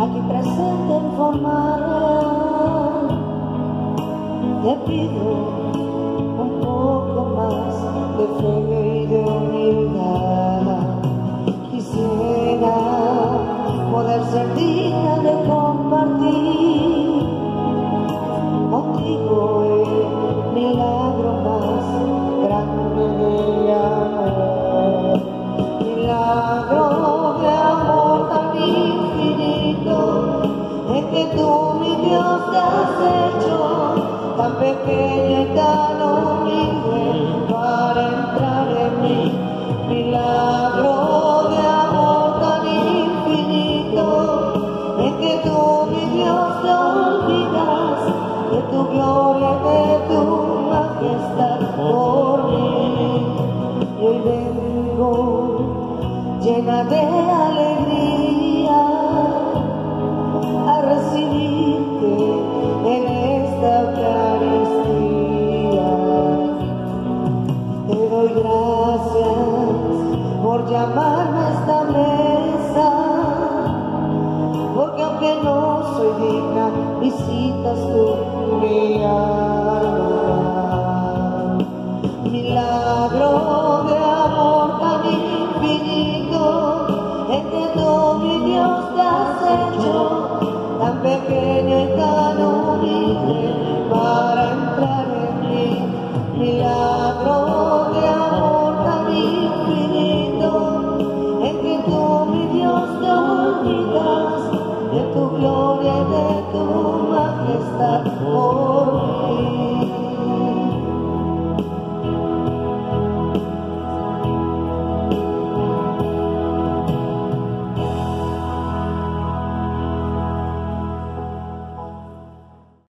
aquí presente en forma te pido un poco más de fe y de humildad. Quisiera poder ser digna de compartir mi Dios, te has hecho tan pequeña y tan humilde para entrar en mí. Milagro de amor tan infinito, es que tú, mi Dios, te olvidas de tu gloria de tu majestad por mí. Y hoy vengo llena de alegría Te doy gracias por llamarme a esta mesa, porque aunque no soy digna, visitas tú mi alma. De tu majestad.